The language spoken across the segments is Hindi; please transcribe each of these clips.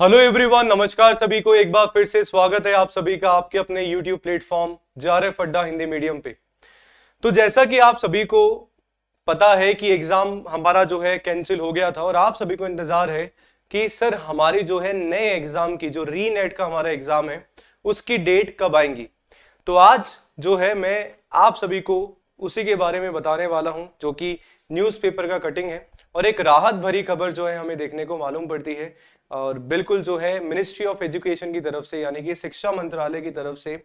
हेलो एवरीवन नमस्कार सभी को। एक बार फिर से स्वागत है आप सभी का आपके अपने यूट्यूब प्लेटफॉर्म जार अड्डा हिंदी मीडियम पे। तो जैसा कि आप सभी को पता है कि एग्ज़ाम हमारा जो है कैंसिल हो गया था और आप सभी को इंतज़ार है कि सर हमारी जो है नए एग्ज़ाम की, जो री नेट का हमारा एग्ज़ाम है, उसकी डेट कब आएँगी? तो आज जो है मैं आप सभी को उसी के बारे में बताने वाला हूँ, जो कि न्यूज़पेपर का कटिंग है। और एक राहत भरी खबर जो है हमें देखने को मालूम पड़ती है और बिल्कुल जो है मिनिस्ट्री ऑफ़ एजुकेशन की तरफ़ से, यानी कि शिक्षा मंत्रालय की तरफ़ से,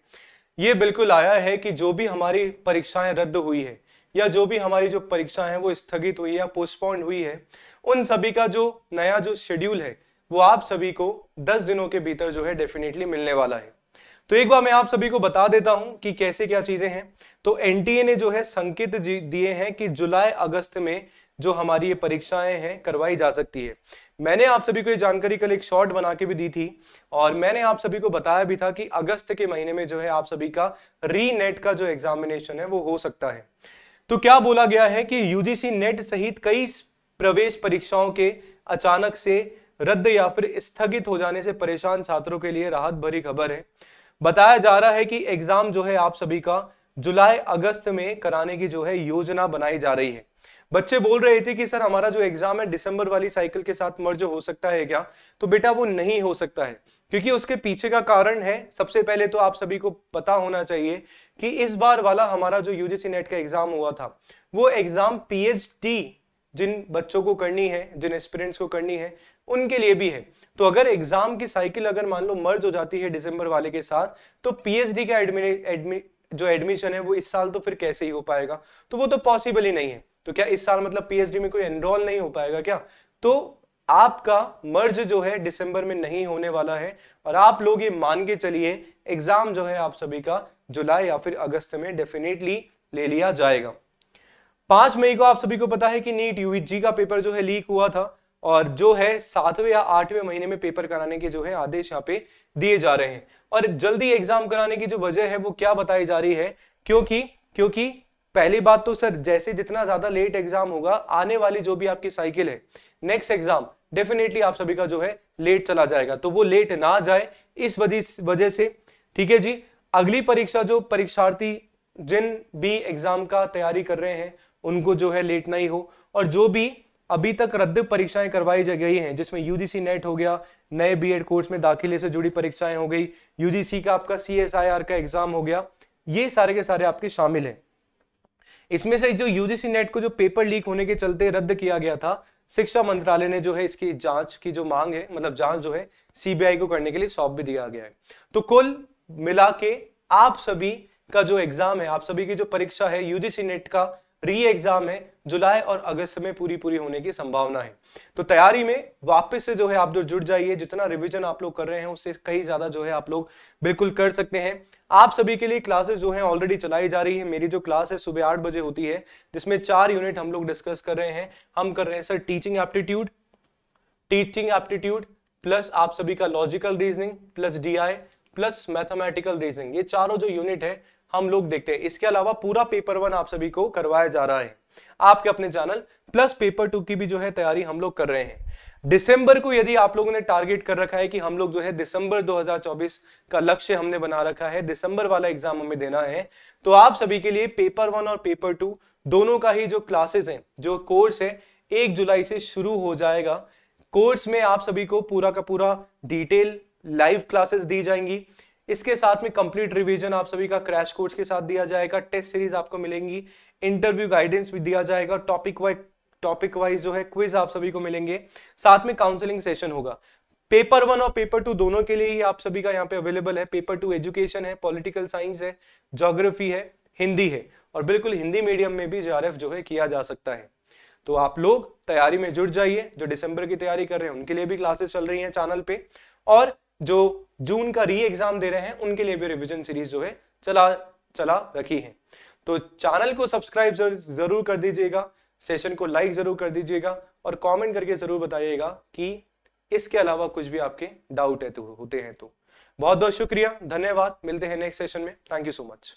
ये बिल्कुल आया है कि जो भी हमारी परीक्षाएँ रद्द हुई है, या जो भी हमारी जो परीक्षाएँ हैं वो स्थगित हुई या पोस्टपोन्ड हुई है, उन सभी का जो नया जो शेड्यूल है, वो आप सभी को 10 दिनों के भीतर जो है डेफिनेटली मिलने वाला है। तो एक बार मैं आप सभी को बता देता हूँ कि कैसे क्या चीज़ें हैं। तो एनटीए ने जो है संकेत दिए हैं कि जुलाई अगस्त में जो हमारी ये परीक्षाएँ हैं, करवाई जा सकती है। मैंने आप सभी को ये जानकारी कल एक शॉर्ट बना के भी दी थी और मैंने आप सभी को बताया भी था कि अगस्त के महीने में जो है आप सभी का री नेट का जो एग्जामिनेशन है, वो हो सकता है। तो क्या बोला गया है कि यूजीसी नेट सहित कई प्रवेश परीक्षाओं के अचानक से रद्द या फिर स्थगित हो जाने से परेशान छात्रों के लिए राहत भरी खबर है। बताया जा रहा है कि एग्ज़ाम जो है आप सभी का जुलाई अगस्त में कराने की जो है योजना बनाई जा रही है। बच्चे बोल रहे थे कि सर हमारा जो एग्ज़ाम है दिसंबर वाली साइकिल के साथ मर्ज हो सकता है क्या? तो बेटा वो नहीं हो सकता है क्योंकि उसके पीछे का कारण है सबसे पहले तो आप सभी को पता होना चाहिए कि इस बार वाला हमारा जो यूजीसी नेट का एग्ज़ाम हुआ था वो एग्ज़ाम पीएचडी जिन बच्चों को करनी है जिन एस्पिरेंट्स को करनी है उनके लिए भी है। तो अगर एग्ज़ाम की साइकिल अगर मान लो मर्ज हो जाती है दिसंबर वाले के साथ तो पीएचडी का एडमि, एडमि, जो एडमिशन है वो इस साल तो फिर कैसे ही हो पाएगा? तो वो तो पॉसिबल ही नहीं है। तो क्या इस साल मतलब पीएचडी में कोई एनरोल नहीं हो पाएगा क्या? तो आपका मर्ज जो है दिसंबर में नहीं होने वाला है और आप लोग ये मान के चलिए एग्ज़ाम जो है आप सभी का जुलाई या फिर अगस्त में डेफिनेटली ले लिया जाएगा। पाँच मई को आप सभी को पता है कि नीट यूजी का पेपर जो है लीक हुआ था और जो है सातवें या आठवें महीने में पेपर कराने के जो है आदेश यहाँ पे दिए जा रहे हैं। और जल्दी एग्ज़ाम कराने की जो वजह है वो क्या बताई जा रही है? क्योंकि क्योंकि पहली बात तो सर, जैसे जितना ज़्यादा लेट एग्ज़ाम होगा, आने वाली जो भी आपकी साइकिल है नेक्स्ट एग्ज़ाम डेफिनेटली आप सभी का जो है लेट चला जाएगा। तो वो लेट ना जाए, इस वजह से ठीक है जी? अगली परीक्षा जो परीक्षार्थी जिन भी एग्ज़ाम का तैयारी कर रहे हैं, उनको जो है लेट नहीं हो और जो भी अभी तक रद्द परीक्षाएँ करवाई गई हैं, जिसमें यूजीसी नेट हो गया, नए बीएड कोर्स में दाखिले से जुड़ी परीक्षाएँ हो गई यूजीसी का आपका सीएसआईआर का एग्ज़ाम हो गया, ये सारे के सारे आपके शामिल हैं। इसमें से जो यूजीसी नेट को जो पेपर लीक होने के चलते रद्द किया गया था, शिक्षा मंत्रालय ने जो है इसकी जाँच की जो मांग है मतलब जाँच जो है सीबीआई को करने के लिए सौंप भी दिया गया है। तो कुल मिला के आप सभी का जो एग्ज़ाम है, आप सभी की जो परीक्षा है यूजीसी नेट का री एग्ज़ाम है, जुलाई और अगस्त में पूरी पूरी होने की संभावना है। तो तैयारी में वापस से जो है आप जो जुड़ जाइए, जितना रिवीजन आप लोग कर रहे हैं, उससे कहीं ज़्यादा जो है आप लोग बिल्कुल कर सकते हैं। आप सभी के लिए क्लासेस जो है ऑलरेडी चलाई जा रही है। मेरी जो क्लास है, सुबह आठ बजे होती है, जिसमें चार यूनिट हम लोग डिस्कस कर रहे हैं। हम कर रहे हैं sir teaching aptitude teaching aptitude plus आप सभी का logical reasoning plus DI plus mathematical reasoning ये चारों जो यूनिट है हम लोग देखते हैं। इसके अलावा पूरा पेपर वन आप सभी को करवाया जा रहा है। आपके अपने चैनल प्लस पेपर टू की भी जो है तैयारी हम लोग कर रहे हैं। दिसंबर को यदि आप लोगों ने टारगेट कर रखा है कि हम लोग जो है दिसंबर 2024 का लक्ष्य हमने बना रखा है दिसंबर वाला एग्ज़ाम हमें देना है तो आप सभी के लिए पेपर वन और पेपर टू दोनों का ही जो क्लासेस हैं, जो कोर्स है, एक जुलाई से शुरू हो जाएगा। कोर्स में आप सभी को पूरा का पूरा डिटेल लाइव क्लासेस दी जाएँगी। इसके साथ में कंप्लीट रिवीजन आप सभी का क्रैश कोर्स के साथ दिया जाएगा। टेस्ट सीरीज़ आपको मिलेंगी। इंटरव्यू गाइडेंस भी दिया जाएगा। टॉपिक वाइज टॉपिक वाइज जो है क्विज आप सभी को मिलेंगे। साथ में काउंसलिंग सेशन होगा। पेपर वन और पेपर टू दोनों के लिए ही आप सभी का यहाँ पे अवेलेबल है। पेपर टू एजुकेशन है पॉलिटिकल साइंस है जोग्राफी है, हिंदी है। और बिल्कुल हिंदी मीडियम में भी जे जो है किया जा सकता है। तो आप लोग तैयारी में जुट जाइए। जो दिसंबर की तैयारी कर रहे हैं, उनके लिए भी क्लासेस चल रही हैं चैनल पे। और जो जून का री एग्ज़ाम दे रहे हैं, उनके लिए भी रिविजन सीरीज़ जो है, चला चला रखी है। तो चैनल को सब्सक्राइब ज़रूर कर दीजिएगा सेशन को लाइक ज़रूर कर दीजिएगा, और कमेंट करके ज़रूर बताइएगा कि इसके अलावा कुछ भी आपके डाउट है तो होते हैं तो। बहुत बहुत शुक्रिया, धन्यवाद, मिलते हैं नेक्स्ट सेशन में। Thank you so much